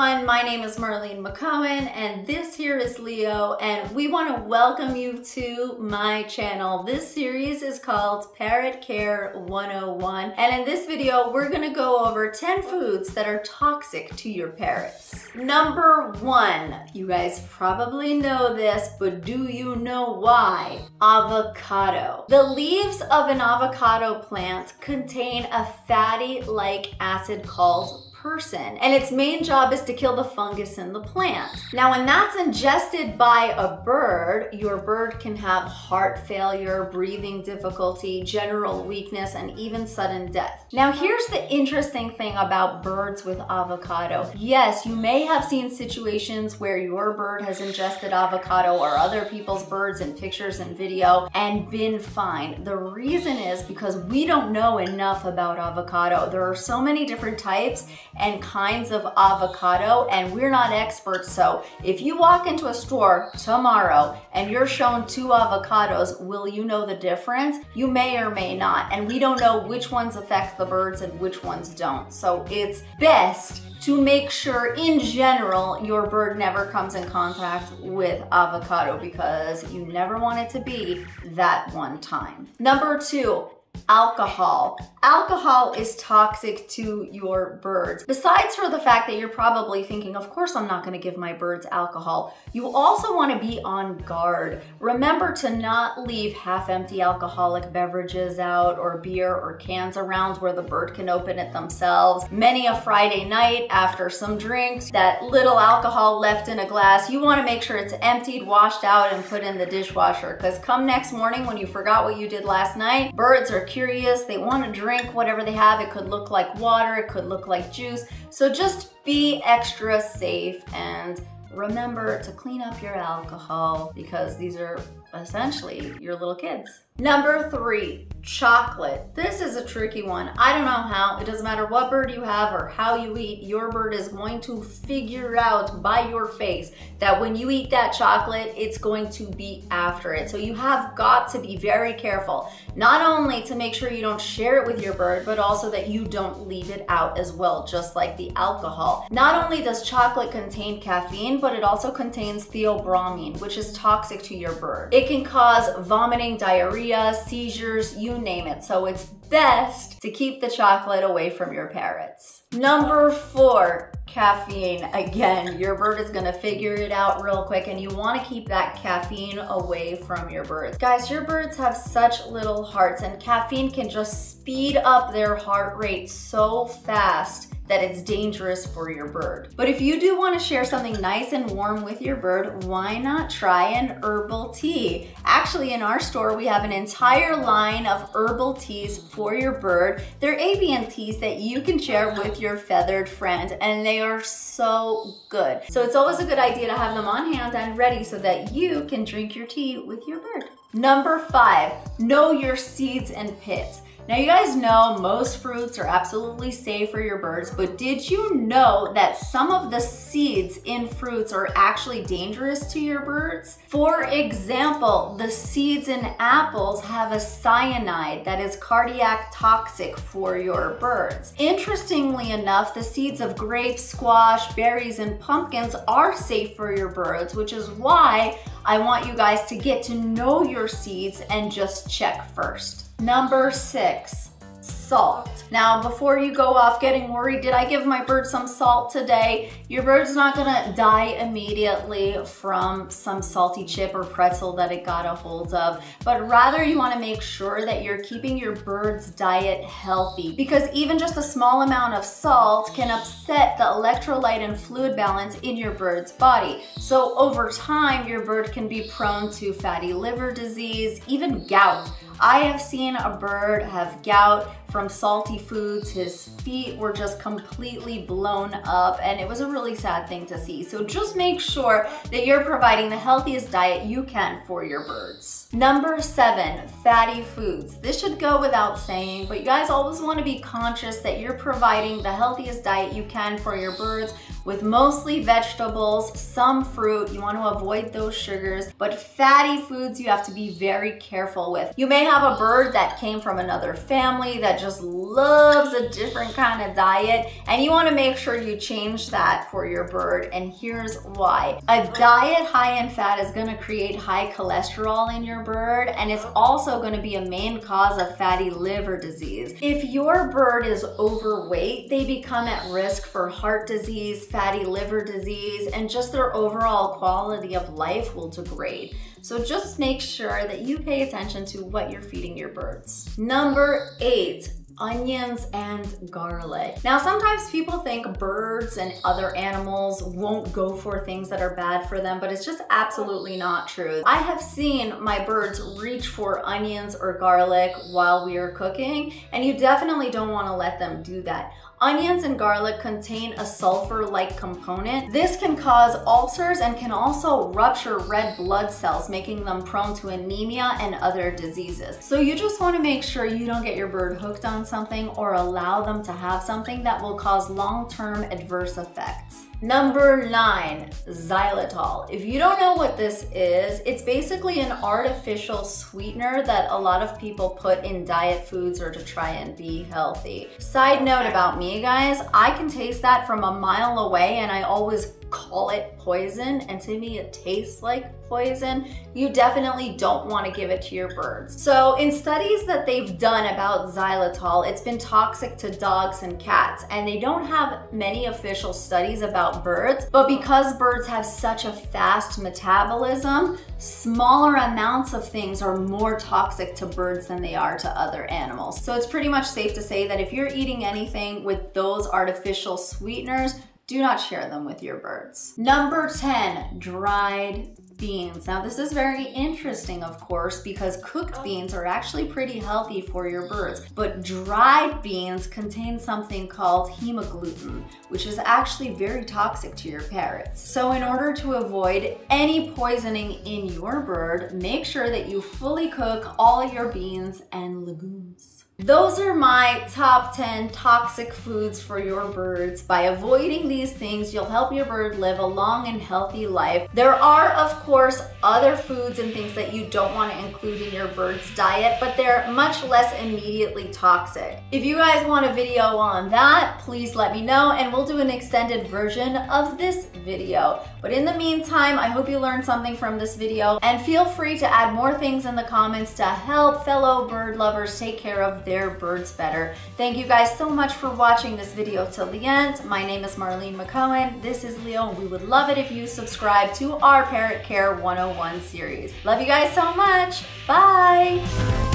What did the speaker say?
everyone, my name is Marlene McCohen and this here is Leo and we want to welcome you to my channel. This series is called Parrot Care 101 and in this video we're going to go over 10 foods that are toxic to your parrots. Number one, you guys probably know this, but do you know why? Avocado. The leaves of an avocado plant contain a fatty-like acid called persin. And its main job is to kill the fungus in the plant. Now, when that's ingested by a bird, your bird can have heart failure, breathing difficulty, general weakness, and even sudden death. Now, here's the interesting thing about birds with avocado. Yes, you may have seen situations where your bird has ingested avocado or other people's birds in pictures and video and been fine. The reason is because we don't know enough about avocado. There are so many different types and kinds of avocado, and we're not experts. So if you walk into a store tomorrow and you're shown two avocados, will you know the difference? You may or may not. And we don't know which ones affect the birds and which ones don't. So it's best to make sure in general your bird never comes in contact with avocado because you never want it to be that one time. Number two, alcohol. Alcohol is toxic to your birds. Besides for the fact that you're probably thinking, of course I'm not gonna give my birds alcohol, you also wanna be on guard. Remember to not leave half-empty alcoholic beverages out or beer or cans around where the bird can open it themselves. Many a Friday night after some drinks, that little alcohol left in a glass, you wanna make sure it's emptied, washed out, and put in the dishwasher. Because come next morning when you forgot what you did last night, birds are curious, they wanna drink whatever they have. It could look like water, it could look like juice. So just be extra safe and remember to clean up your alcohol because these are essentially your little kids. Number three, chocolate. This is a tricky one. I don't know how. It doesn't matter what bird you have or how you eat, your bird is going to figure out by your face that when you eat that chocolate, it's going to be after it. So you have got to be very careful, not only to make sure you don't share it with your bird, but also that you don't leave it out as well, just like the alcohol. Not only does chocolate contain caffeine, but it also contains theobromine, which is toxic to your bird. It can cause vomiting, diarrhea, diarrhea, seizures, you name it. So it's best to keep the chocolate away from your parrots. Number four, caffeine. Again, your bird is gonna figure it out real quick and you wanna keep that caffeine away from your birds. Guys, your birds have such little hearts and caffeine can just speed up their heart rate so fast that it's dangerous for your bird. But if you do want to share something nice and warm with your bird, why not try an herbal tea? Actually, in our store, we have an entire line of herbal teas for your bird. They're avian teas that you can share with your feathered friend, and they are so good. So it's always a good idea to have them on hand and ready so that you can drink your tea with your bird. Number five, know your seeds and pits. Now you guys know most fruits are absolutely safe for your birds, but did you know that some of the seeds in fruits are actually dangerous to your birds? For example, the seeds in apples have a cyanide that is cardiac toxic for your birds. Interestingly enough, the seeds of grapes, squash, berries, and pumpkins are safe for your birds, which is why I want you guys to get to know your seeds and just check first. Number six, salt. Now, before you go off getting worried, did I give my bird some salt today? Your bird's not gonna die immediately from some salty chip or pretzel that it got a hold of, but rather you wanna make sure that you're keeping your bird's diet healthy because even just a small amount of salt can upset the electrolyte and fluid balance in your bird's body. So over time, your bird can be prone to fatty liver disease, even gout. I have seen a bird have gout from salty foods. His feet were just completely blown up and it was a really sad thing to see. So just make sure that you're providing the healthiest diet you can for your birds. Number seven, fatty foods. This should go without saying, but you guys always wanna be conscious that you're providing the healthiest diet you can for your birds with mostly vegetables, some fruit. You want to avoid those sugars, but fatty foods you have to be very careful with. You may have a bird that came from another family that just loves a different kind of diet and you wanna make sure you change that for your bird and here's why. A diet high in fat is gonna create high cholesterol in your bird and it's also gonna be a main cause of fatty liver disease. If your bird is overweight, they become at risk for heart disease, fatty liver disease, and just their overall quality of life will degrade. So just make sure that you pay attention to what you're feeding your birds. Number eight, onions and garlic. Now, sometimes people think birds and other animals won't go for things that are bad for them, but it's just absolutely not true. I have seen my birds reach for onions or garlic while we are cooking, and you definitely don't wanna let them do that. Onions and garlic contain a sulfur-like component. This can cause ulcers and can also rupture red blood cells, making them prone to anemia and other diseases. So you just wanna make sure you don't get your bird hooked on something or allow them to have something that will cause long-term adverse effects. Number nine, xylitol. If you don't know what this is, it's basically an artificial sweetener that a lot of people put in diet foods or to try and be healthy. Side note about me, guys, I can taste that from a mile away and I always call it poison and to me it tastes like poison, you definitely don't want to give it to your birds. So in studies that they've done about xylitol, it's been toxic to dogs and cats and they don't have many official studies about birds, but because birds have such a fast metabolism, smaller amounts of things are more toxic to birds than they are to other animals. So it's pretty much safe to say that if you're eating anything with those artificial sweeteners, do not share them with your birds. Number 10, dried beans. Now this is very interesting, of course, because cooked oh. beans are actually pretty healthy for your birds, but dried beans contain something called hemagglutinin, which is actually very toxic to your parrots. So in order to avoid any poisoning in your bird, make sure that you fully cook all your beans and legumes. Those are my top 10 toxic foods for your birds. By avoiding these things, you'll help your bird live a long and healthy life. There are, of course, other foods and things that you don't want to include in your bird's diet, but they're much less immediately toxic. If you guys want a video on that, please let me know and we'll do an extended version of this video. But in the meantime, I hope you learned something from this video and feel free to add more things in the comments to help fellow bird lovers take care of their birds better. Thank you guys so much for watching this video till the end. My name is Marlene McCohen. This is Leo we would love it if you subscribe to our Parrot Care 101 series. Love you guys so much. Bye.